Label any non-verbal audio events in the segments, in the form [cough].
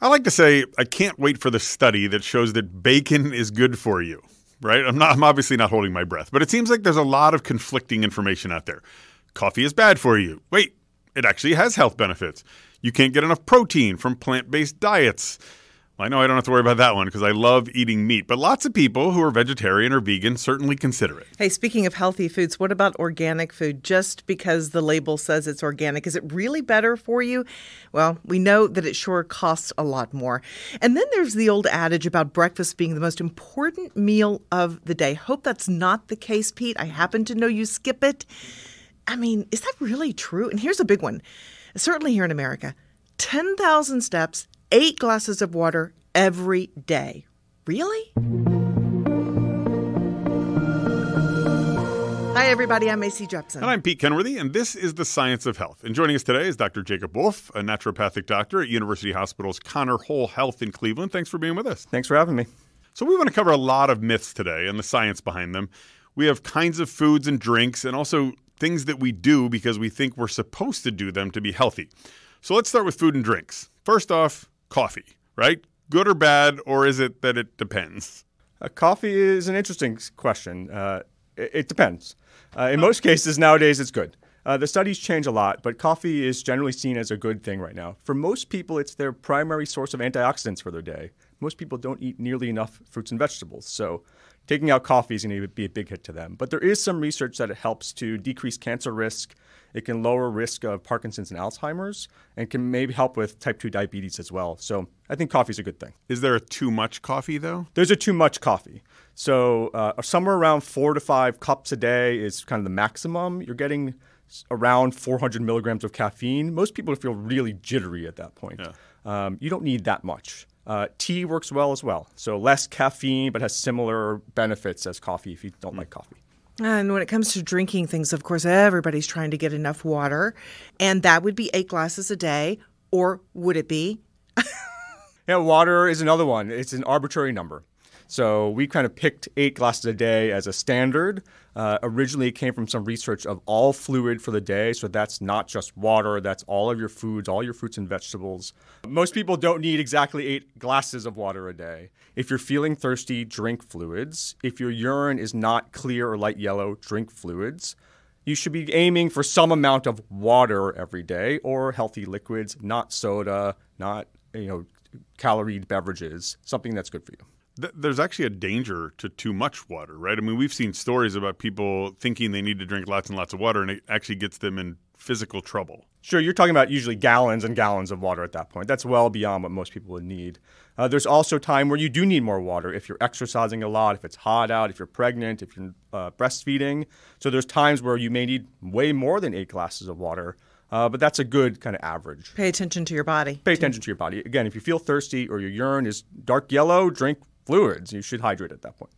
I like to say I can't wait for the study that shows that bacon is good for you. Right? I'm not I'm obviously not holding my breath, but it seems like there's a lot of conflicting information out there. Coffee is bad for you. Wait, it actually has health benefits. You can't get enough protein from plant-based diets. I know I don't have to worry about that one because I love eating meat, but lots of people who are vegetarian or vegan certainly consider it. Hey, speaking of healthy foods, what about organic food? Just because the label says it's organic, is it really better for you? Well, we know that it sure costs a lot more. And then there's the old adage about breakfast being the most important meal of the day. Hope that's not the case, Pete. I happen to know you skip it. I mean, is that really true? And here's a big one, certainly here in America 10,000 steps eight glasses of water every day. Really? Hi, everybody. I'm Macy Jepson. And I'm Pete Kenworthy, and this is The Science of Health. And joining us today is Dr. Jacob Wolf, a naturopathic doctor at University Hospital's Connor Whole Health in Cleveland. Thanks for being with us. Thanks for having me. So, we want to cover a lot of myths today and the science behind them. We have kinds of foods and drinks, and also things that we do because we think we're supposed to do them to be healthy. So, let's start with food and drinks. First off, coffee, right? Good or bad, or is it that it depends? Uh, coffee is an interesting question. Uh, it, it, depends. Uh, in most cases nowadays, it's good. Uh, the studies change a lot, but coffee is generally seen as a good thing right now. For most people, it's their primary source of antioxidants for their day. Most people don't eat nearly enough fruits and vegetables, so taking out coffee is going to be a big hit to them. But there is some research that it helps to decrease cancer risk it can lower risk of Parkinson's and Alzheimer's and can maybe help with type 2 diabetes as well. So I think coffee is a good thing. Is there a too much coffee though? There's a too much coffee. So uh, somewhere around four to five cups a day is kind of the maximum. You're getting around 400 milligrams of caffeine. Most people feel really jittery at that point. Yeah. Um, you don't need that much. Uh, tea works well as well. So less caffeine, but has similar benefits as coffee if you don't mm. like coffee. And when it comes to drinking things, of course, everybody's trying to get enough water. And that would be eight glasses a day, or would it be? [laughs] yeah, water is another one. It's an arbitrary number. So we kind of picked eight glasses a day as a standard. Uh, originally, it came from some research of all fluid for the day. So that's not just water, that's all of your foods, all your fruits and vegetables. Most people don't need exactly eight glasses of water a day. If you're feeling thirsty, drink fluids. If your urine is not clear or light yellow, drink fluids. You should be aiming for some amount of water every day or healthy liquids, not soda, not you know calorie beverages, something that's good for you th- there's actually a danger to too much water, right? I mean, we've seen stories about people thinking they need to drink lots and lots of water, and it actually gets them in physical trouble. Sure, you're talking about usually gallons and gallons of water at that point. That's well beyond what most people would need. Uh, there's also time where you do need more water if you're exercising a lot, if it's hot out, if you're pregnant, if you're uh, breastfeeding. So there's times where you may need way more than eight glasses of water. Uh, but that's a good kind of average. Pay attention to your body. Pay attention to your body. Again, if you feel thirsty or your urine is dark yellow, drink fluids. You should hydrate at that point.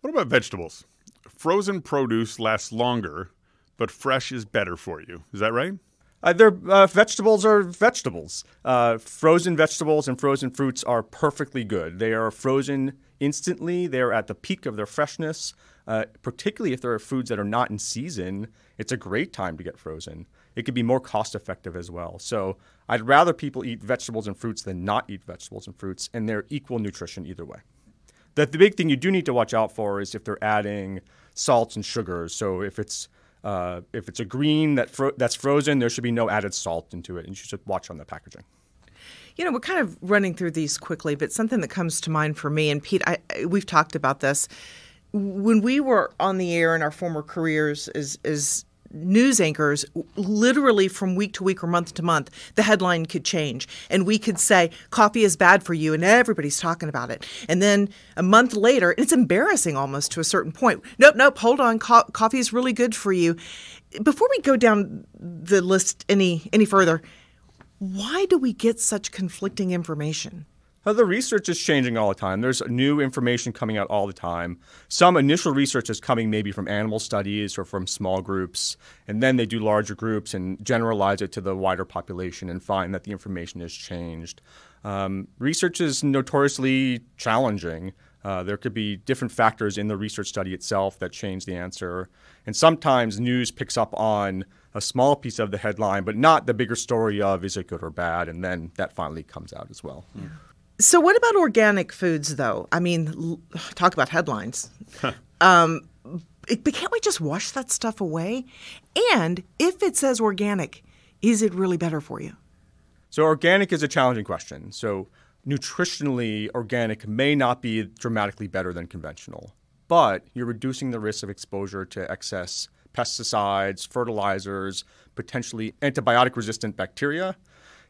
What about vegetables? Frozen produce lasts longer, but fresh is better for you. Is that right? Uh, uh, vegetables are vegetables. Uh, frozen vegetables and frozen fruits are perfectly good. They are frozen instantly. They are at the peak of their freshness. Uh, particularly if there are foods that are not in season, it's a great time to get frozen. It could be more cost effective as well. So I'd rather people eat vegetables and fruits than not eat vegetables and fruits, and they're equal nutrition either way. The, the big thing you do need to watch out for is if they're adding salts and sugars. So if it's uh, if it's a green that fro- that's frozen, there should be no added salt into it, and you should watch on the packaging. You know, we're kind of running through these quickly, but something that comes to mind for me and Pete, I, we've talked about this when we were on the air in our former careers as as news anchors, literally from week to week or month to month, the headline could change. And we could say, coffee is bad for you, and everybody's talking about it. And then a month later, it's embarrassing almost to a certain point. Nope, nope, hold on, Co- coffee is really good for you. Before we go down the list any any further, why do we get such conflicting information? Uh, the research is changing all the time. There's new information coming out all the time. Some initial research is coming maybe from animal studies or from small groups, and then they do larger groups and generalize it to the wider population and find that the information has changed. Um, research is notoriously challenging. Uh, there could be different factors in the research study itself that change the answer. And sometimes news picks up on a small piece of the headline, but not the bigger story of is it good or bad, and then that finally comes out as well. Yeah. So, what about organic foods, though? I mean, talk about headlines. um, but can't we just wash that stuff away? And if it says organic, is it really better for you? So, organic is a challenging question. So, nutritionally, organic may not be dramatically better than conventional, but you're reducing the risk of exposure to excess pesticides, fertilizers, potentially antibiotic resistant bacteria.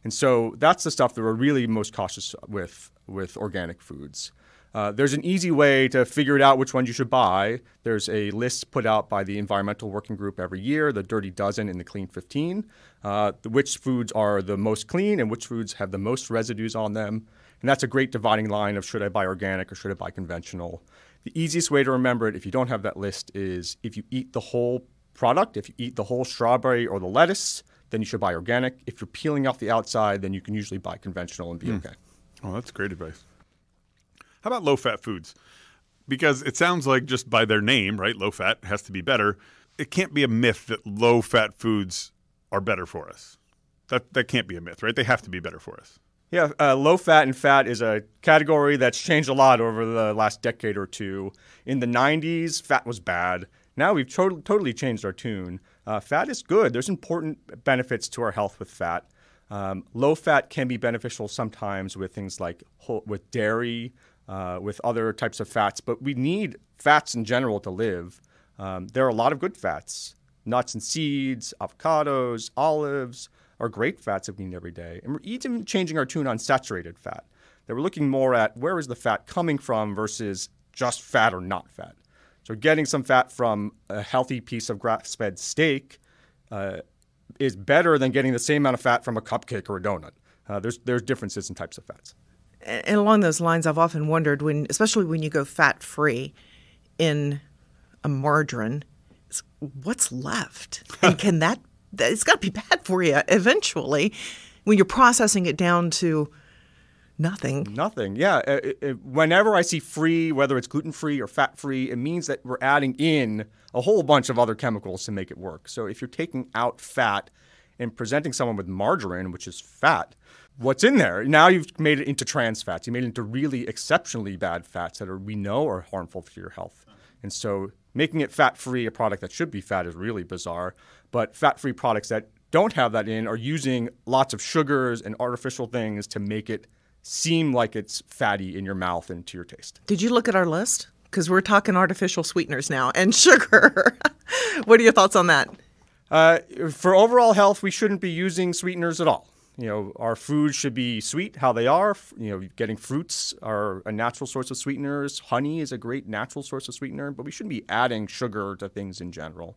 And so that's the stuff that we're really most cautious with with organic foods. Uh, there's an easy way to figure it out which ones you should buy. There's a list put out by the Environmental Working Group every year, the Dirty Dozen and the Clean 15, uh, which foods are the most clean and which foods have the most residues on them. And that's a great dividing line of should I buy organic or should I buy conventional. The easiest way to remember it if you don't have that list is if you eat the whole product, if you eat the whole strawberry or the lettuce, then you should buy organic. If you're peeling off the outside, then you can usually buy conventional and be mm. okay. Oh, that's great advice. How about low fat foods? Because it sounds like just by their name, right? Low fat has to be better. It can't be a myth that low fat foods are better for us. That that can't be a myth, right? They have to be better for us. Yeah, uh, low fat and fat is a category that's changed a lot over the last decade or two. In the 90s, fat was bad. Now we've to- totally changed our tune. Uh, fat is good. There's important benefits to our health with fat. Um, low fat can be beneficial sometimes with things like whole, with dairy, uh, with other types of fats, but we need fats in general to live. Um, there are a lot of good fats. Nuts and seeds, avocados, olives are great fats that we need every day. And we're even changing our tune on saturated fat. That we're looking more at where is the fat coming from versus just fat or not fat. So getting some fat from a healthy piece of grass-fed steak uh, is better than getting the same amount of fat from a cupcake or a donut. Uh, there's there's differences in types of fats. And along those lines, I've often wondered when, especially when you go fat free in a margarine, what's left, [laughs] and can that? It's got to be bad for you eventually when you're processing it down to Nothing. Nothing. Yeah. It, it, whenever I see free, whether it's gluten free or fat free, it means that we're adding in a whole bunch of other chemicals to make it work. So if you're taking out fat and presenting someone with margarine, which is fat, what's in there? Now you've made it into trans fats. You made it into really exceptionally bad fats that are, we know are harmful for your health. And so making it fat free, a product that should be fat, is really bizarre. But fat free products that don't have that in are using lots of sugars and artificial things to make it seem like it's fatty in your mouth and to your taste. Did you look at our list? Because we're talking artificial sweeteners now [laughs] and sugar. what are your thoughts on that? Uh, for overall health, we shouldn't be using sweeteners at all. You know, our foods should be sweet how they are. You know, getting fruits are a natural source of sweeteners. Honey is a great natural source of sweetener, but we shouldn't be adding sugar to things in general.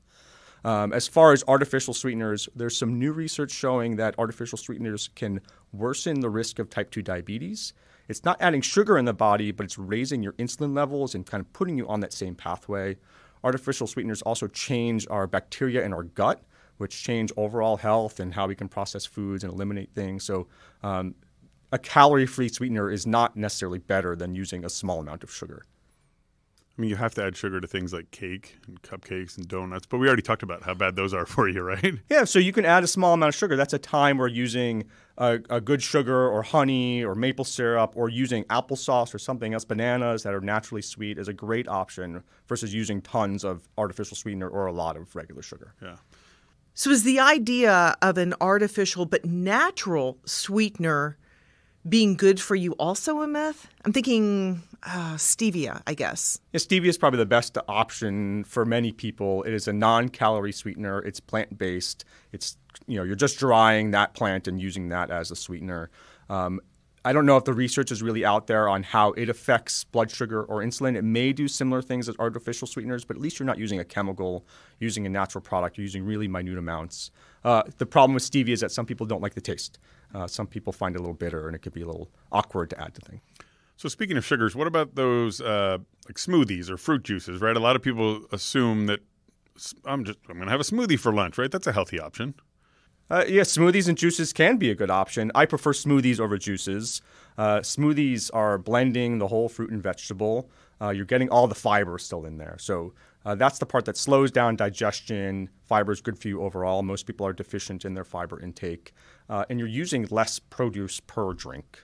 Um, as far as artificial sweeteners, there's some new research showing that artificial sweeteners can worsen the risk of type 2 diabetes. It's not adding sugar in the body, but it's raising your insulin levels and kind of putting you on that same pathway. Artificial sweeteners also change our bacteria in our gut, which change overall health and how we can process foods and eliminate things. So, um, a calorie free sweetener is not necessarily better than using a small amount of sugar. I mean, you have to add sugar to things like cake and cupcakes and donuts, but we already talked about how bad those are [laughs] for you, right? Yeah, so you can add a small amount of sugar. That's a time where using a, a good sugar or honey or maple syrup or using applesauce or something else, bananas that are naturally sweet is a great option versus using tons of artificial sweetener or a lot of regular sugar. Yeah. So is the idea of an artificial but natural sweetener being good for you also a myth? I'm thinking uh, stevia, I guess. Yeah, stevia is probably the best option for many people. It is a non-calorie sweetener. It's plant-based. It's you know you're just drying that plant and using that as a sweetener. Um, I don't know if the research is really out there on how it affects blood sugar or insulin. It may do similar things as artificial sweeteners, but at least you're not using a chemical, using a natural product. You're using really minute amounts. Uh, the problem with stevia is that some people don't like the taste. Uh, some people find it a little bitter, and it could be a little awkward to add to things. So speaking of sugars, what about those uh, like smoothies or fruit juices? Right, a lot of people assume that I'm just I'm going to have a smoothie for lunch. Right, that's a healthy option. Uh, yeah, smoothies and juices can be a good option. I prefer smoothies over juices. Uh, smoothies are blending the whole fruit and vegetable. Uh, you're getting all the fiber still in there. So Uh, that's the part that slows down digestion. Fiber is good for you overall. Most people are deficient in their fiber intake, uh, and you're using less produce per drink.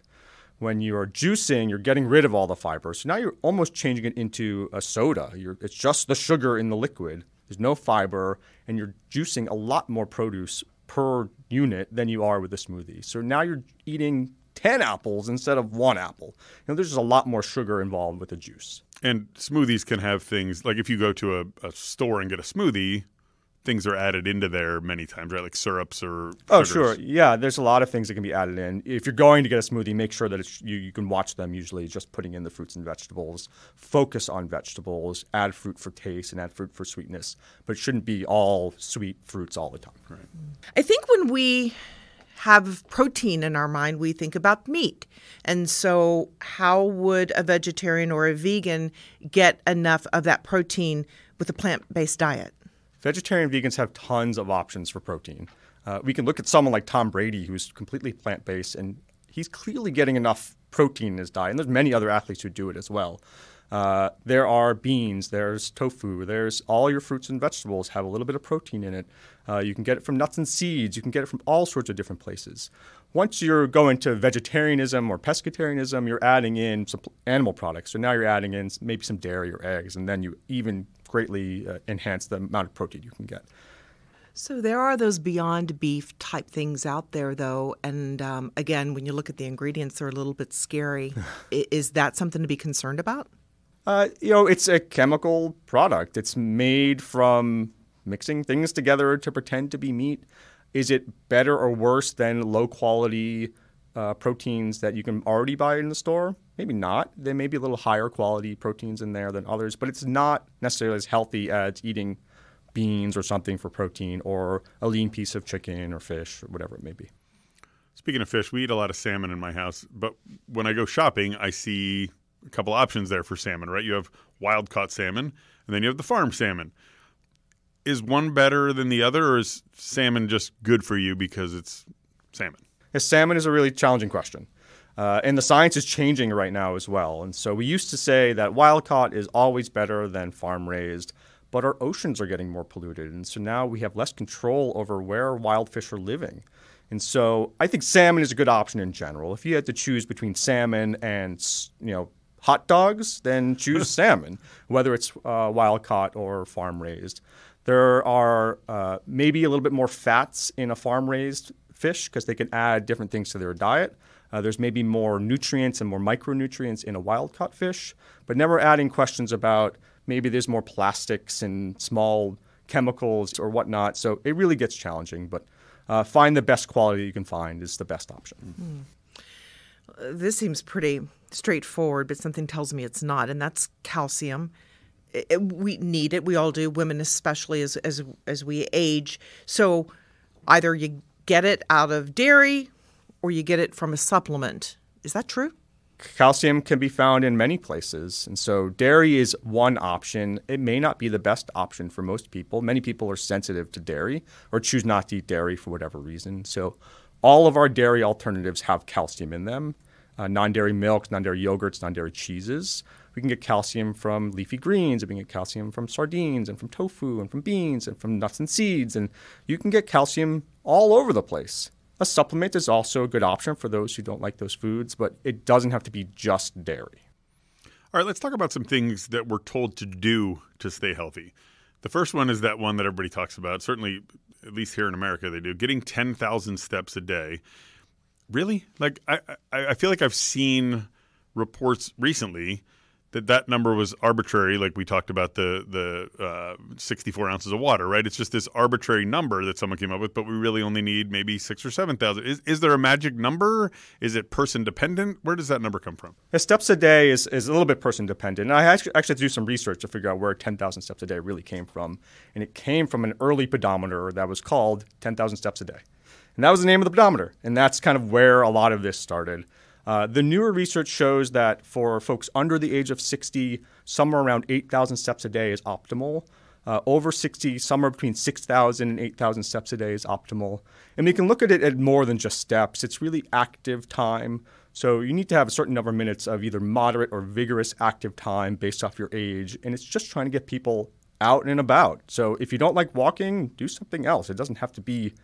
When you're juicing, you're getting rid of all the fiber. So now you're almost changing it into a soda. You're, it's just the sugar in the liquid. There's no fiber, and you're juicing a lot more produce per unit than you are with a smoothie. So now you're eating 10 apples instead of one apple. You know, there's just a lot more sugar involved with the juice. And smoothies can have things like if you go to a, a store and get a smoothie, things are added into there many times, right? Like syrups or Oh, sugars. sure. Yeah, there's a lot of things that can be added in. If you're going to get a smoothie, make sure that it's, you, you can watch them usually just putting in the fruits and vegetables. Focus on vegetables, add fruit for taste and add fruit for sweetness, but it shouldn't be all sweet fruits all the time. Right. I think when we have protein in our mind, we think about meat. And so, how would a vegetarian or a vegan get enough of that protein with a plant based diet? Vegetarian vegans have tons of options for protein. Uh, we can look at someone like Tom Brady, who's completely plant based, and he's clearly getting enough protein in his diet. And there's many other athletes who do it as well. Uh, there are beans, there's tofu, there's all your fruits and vegetables have a little bit of protein in it. Uh, you can get it from nuts and seeds, you can get it from all sorts of different places. Once you're going to vegetarianism or pescatarianism, you're adding in some animal products. So now you're adding in maybe some dairy or eggs, and then you even greatly uh, enhance the amount of protein you can get. So there are those beyond beef type things out there, though. And um, again, when you look at the ingredients, they're a little bit scary. [laughs] Is that something to be concerned about? Uh, you know, it's a chemical product. It's made from mixing things together to pretend to be meat. Is it better or worse than low quality uh, proteins that you can already buy in the store? Maybe not. There may be a little higher quality proteins in there than others, but it's not necessarily as healthy as eating beans or something for protein or a lean piece of chicken or fish or whatever it may be. Speaking of fish, we eat a lot of salmon in my house, but when I go shopping, I see a couple options there for salmon, right? You have wild caught salmon, and then you have the farm salmon. Is one better than the other, or is salmon just good for you because it's salmon? Salmon is a really challenging question. Uh, and the science is changing right now as well. And so we used to say that wild caught is always better than farm raised, but our oceans are getting more polluted. And so now we have less control over where wild fish are living. And so I think salmon is a good option in general. If you had to choose between salmon and, you know, hot dogs, then choose [laughs] salmon, whether it's uh, wild caught or farm raised. There are uh, maybe a little bit more fats in a farm raised fish because they can add different things to their diet. Uh, there's maybe more nutrients and more micronutrients in a wild caught fish, but never adding questions about maybe there's more plastics and small chemicals or whatnot. So it really gets challenging, but uh, find the best quality you can find is the best option. This seems pretty straightforward, but something tells me it's not, and that's calcium. I- I- we need it. We all do. Women, especially as as as we age. So, either you get it out of dairy, or you get it from a supplement. Is that true? Calcium can be found in many places, and so dairy is one option. It may not be the best option for most people. Many people are sensitive to dairy or choose not to eat dairy for whatever reason. So, all of our dairy alternatives have calcium in them. Uh, non-dairy milks, non-dairy yogurts, non-dairy cheeses. We can get calcium from leafy greens, and we can get calcium from sardines, and from tofu, and from beans, and from nuts and seeds, and you can get calcium all over the place. A supplement is also a good option for those who don't like those foods, but it doesn't have to be just dairy. All right, let's talk about some things that we're told to do to stay healthy. The first one is that one that everybody talks about. Certainly, at least here in America, they do getting ten thousand steps a day. Really? Like, I, I, I feel like I've seen reports recently that that number was arbitrary. Like we talked about the the uh, 64 ounces of water, right? It's just this arbitrary number that someone came up with, but we really only need maybe six or seven thousand. Is is there a magic number? Is it person dependent? Where does that number come from? Steps a day is, is a little bit person dependent. And I actually, actually had to do some research to figure out where 10,000 steps a day really came from. And it came from an early pedometer that was called 10,000 steps a day. And that was the name of the pedometer. And that's kind of where a lot of this started. Uh, the newer research shows that for folks under the age of 60, somewhere around 8,000 steps a day is optimal. Uh, over 60, somewhere between 6,000 and 8,000 steps a day is optimal. And we can look at it at more than just steps. It's really active time. So you need to have a certain number of minutes of either moderate or vigorous active time based off your age. And it's just trying to get people out and about. So if you don't like walking, do something else. It doesn't have to be,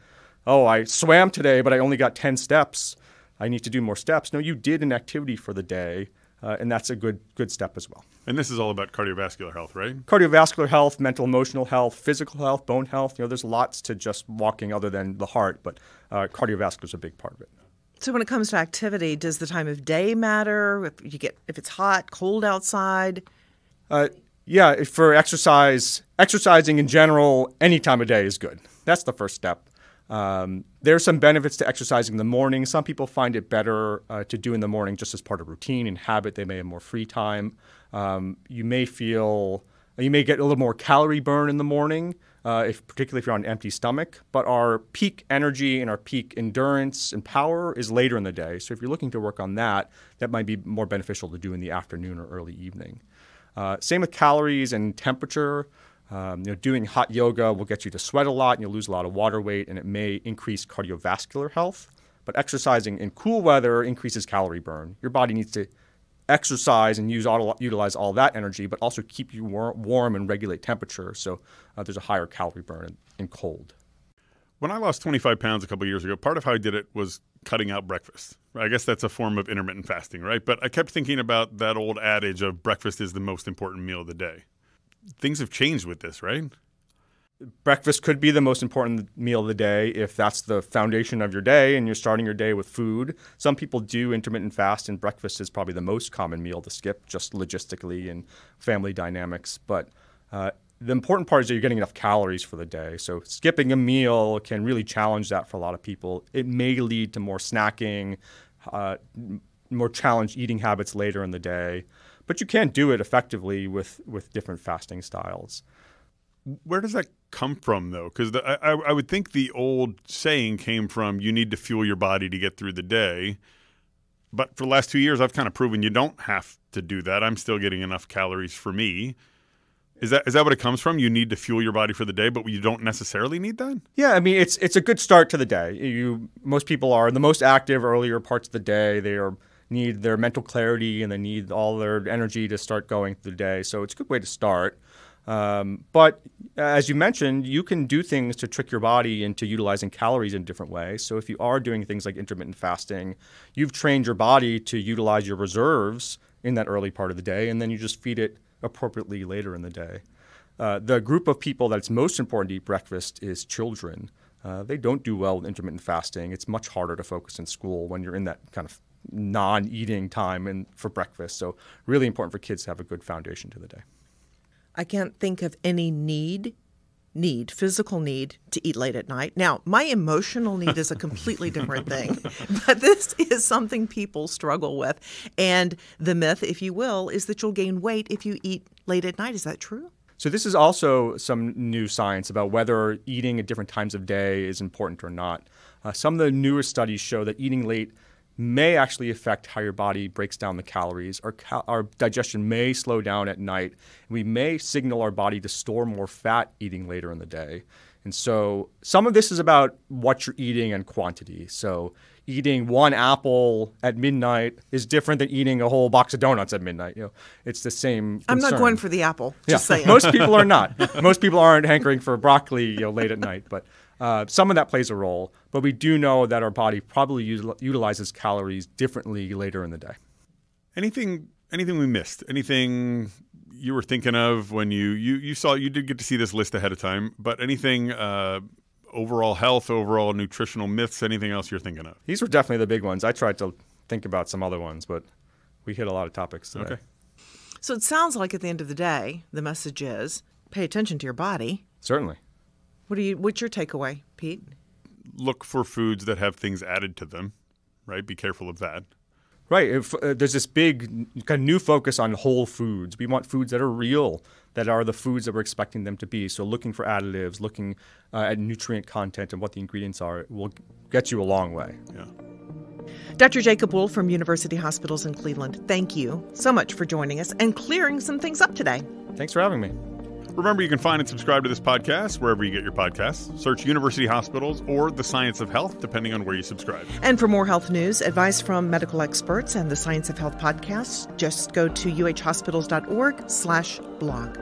oh, I swam today, but I only got 10 steps. I need to do more steps. No, you did an activity for the day, uh, and that's a good good step as well. And this is all about cardiovascular health, right? Cardiovascular health, mental, emotional health, physical health, bone health. You know, there's lots to just walking other than the heart, but uh, cardiovascular is a big part of it. So when it comes to activity, does the time of day matter? If you get if it's hot, cold outside? Uh, yeah, for exercise, exercising in general, any time of day is good. That's the first step. Um, there are some benefits to exercising in the morning. Some people find it better uh, to do in the morning just as part of routine and habit. They may have more free time. Um, you may feel, you may get a little more calorie burn in the morning, uh, if, particularly if you're on an empty stomach. But our peak energy and our peak endurance and power is later in the day. So if you're looking to work on that, that might be more beneficial to do in the afternoon or early evening. Uh, same with calories and temperature. Um, you know, doing hot yoga will get you to sweat a lot and you'll lose a lot of water weight, and it may increase cardiovascular health. But exercising in cool weather increases calorie burn. Your body needs to exercise and use utilize all that energy, but also keep you war- warm and regulate temperature. So uh, there's a higher calorie burn in, in, cold. When I lost 25 pounds a couple years ago, part of how I did it was cutting out breakfast. I guess that's a form of intermittent fasting, right? But I kept thinking about that old adage of breakfast is the most important meal of the day things have changed with this, right? Breakfast could be the most important meal of the day if that's the foundation of your day and you're starting your day with food. Some people do intermittent fast, and breakfast is probably the most common meal to skip, just logistically and family dynamics. But uh, the important part is that you're getting enough calories for the day. So skipping a meal can really challenge that for a lot of people. It may lead to more snacking, uh, more challenged eating habits later in the day. But you can do it effectively with, with different fasting styles. Where does that come from, though? Because I, I would think the old saying came from you need to fuel your body to get through the day. But for the last two years, I've kind of proven you don't have to do that. I'm still getting enough calories for me. Is that is that what it comes from? You need to fuel your body for the day, but you don't necessarily need that. Yeah, I mean it's it's a good start to the day. You most people are in the most active earlier parts of the day. They are need their mental clarity and they need all their energy to start going through the day. So it's a good way to start. Um, but as you mentioned, you can do things to trick your body into utilizing calories in different ways. So if you are doing things like intermittent fasting, you've trained your body to utilize your reserves in that early part of the day, and then you just feed it appropriately later in the day. Uh, the group of people that's most important to eat breakfast is children. Uh, they don't do well with intermittent fasting. It's much harder to focus in school when you're in that kind of non-eating time and for breakfast. So really important for kids to have a good foundation to the day. I can't think of any need need, physical need to eat late at night. Now, my emotional need is a completely different thing, [laughs] but this is something people struggle with. And the myth, if you will, is that you'll gain weight if you eat late at night. Is that true? So, this is also some new science about whether eating at different times of day is important or not. Uh, some of the newer studies show that eating late may actually affect how your body breaks down the calories. Our, cal- our digestion may slow down at night. We may signal our body to store more fat eating later in the day. And so some of this is about what you're eating and quantity. So eating one apple at midnight is different than eating a whole box of donuts at midnight. You know, it's the same. Concern. I'm not going for the apple. Just yeah. [laughs] saying. Most people are not. Most people aren't hankering for broccoli you know, late at night. But uh, some of that plays a role, but we do know that our body probably util- utilizes calories differently later in the day. Anything, anything we missed? Anything you were thinking of when you you you saw you did get to see this list ahead of time, but anything uh, overall health, overall nutritional myths, anything else you're thinking of? These were definitely the big ones. I tried to think about some other ones, but we hit a lot of topics today. Okay. So it sounds like at the end of the day, the message is pay attention to your body. Certainly. What do you? What's your takeaway, Pete? Look for foods that have things added to them. Right. Be careful of that. Right. If, uh, there's this big kind of new focus on whole foods. We want foods that are real, that are the foods that we're expecting them to be. So looking for additives, looking uh, at nutrient content and what the ingredients are will get you a long way. Yeah. Dr. Jacob Wolf from University Hospitals in Cleveland, thank you so much for joining us and clearing some things up today. Thanks for having me. Remember, you can find and subscribe to this podcast wherever you get your podcasts. Search University Hospitals or The Science of Health, depending on where you subscribe. And for more health news, advice from medical experts, and the Science of Health podcast, just go to uhhospitals.org slash blog.